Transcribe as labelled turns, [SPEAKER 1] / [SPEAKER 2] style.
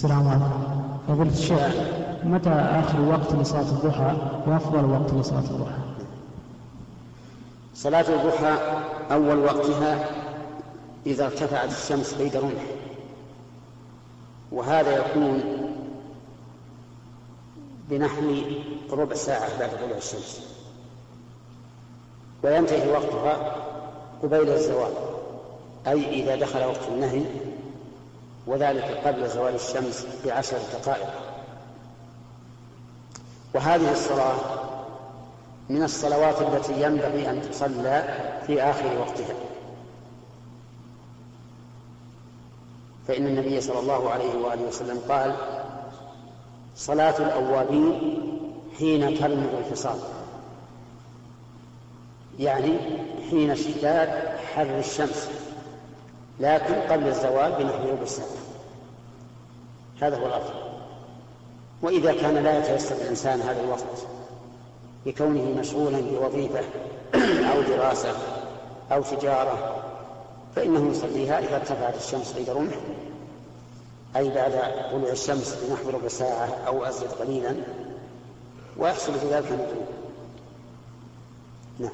[SPEAKER 1] السلام عليكم فضيلة الشيخ متى آخر وقت لصلاة الضحى؟ وأفضل وقت لصلاة الضحى؟
[SPEAKER 2] صلاة الضحى أول وقتها إذا ارتفعت الشمس بيد رمح. وهذا يكون بنحو ربع ساعة بعد طلوع الشمس. وينتهي وقتها قبيل الزوال أي إذا دخل وقت النهي وذلك قبل زوال الشمس بعشر دقائق. وهذه الصلاة من الصلوات التي ينبغي أن تصلى في آخر وقتها. فإن النبي صلى الله عليه وآله وسلم قال صلاة الأوابين حين ترمض الفصال. يعني حين اشتداد حر الشمس. لكن قبل الزوال بنحو ربع ساعة هذا هو الأفضل. وإذا كان لا يتيسر الإنسان هذا الوقت بكونه مشغولا بوظيفة أو دراسة أو تجارة فإنه يصليها إذا ارتفعت الشمس قيد رمح أي بعد طلوع الشمس بنحو ربع ساعة أو أزيد قليلا ويحصل في ذلك نعم.